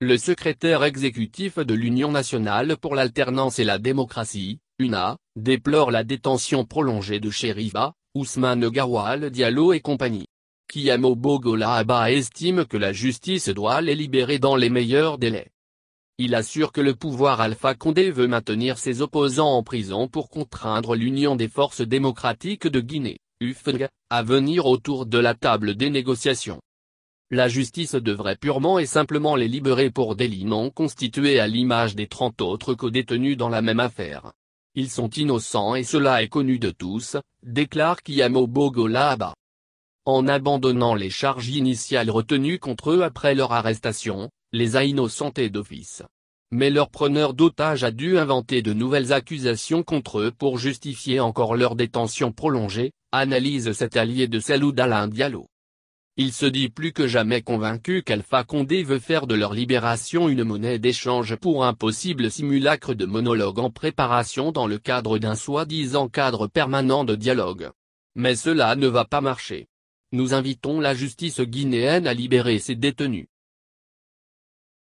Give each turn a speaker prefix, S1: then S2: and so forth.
S1: Le secrétaire exécutif de l'Union nationale pour l'alternance et la démocratie, UNA, déplore la détention prolongée de Sherifa, Ousmane Gawal Diallo et compagnie. Kiamo Bogola estime que la justice doit les libérer dans les meilleurs délais. Il assure que le pouvoir Alpha Condé veut maintenir ses opposants en prison pour contraindre l'Union des forces démocratiques de Guinée, UFNG, à venir autour de la table des négociations. La justice devrait purement et simplement les libérer pour délits non constitués à l'image des 30 autres co-détenus dans la même affaire. Ils sont innocents et cela est connu de tous, déclare Kiyamo Bogola En abandonnant les charges initiales retenues contre eux après leur arrestation, les a innocentés d'office. Mais leur preneur d'otages a dû inventer de nouvelles accusations contre eux pour justifier encore leur détention prolongée, analyse cet allié de Salou Alain Diallo. Il se dit plus que jamais convaincu qu'Alpha Condé veut faire de leur libération une monnaie d'échange pour un possible simulacre de monologue en préparation dans le cadre d'un soi-disant cadre permanent de dialogue. Mais cela ne va pas marcher. Nous invitons la justice guinéenne à libérer ces détenus.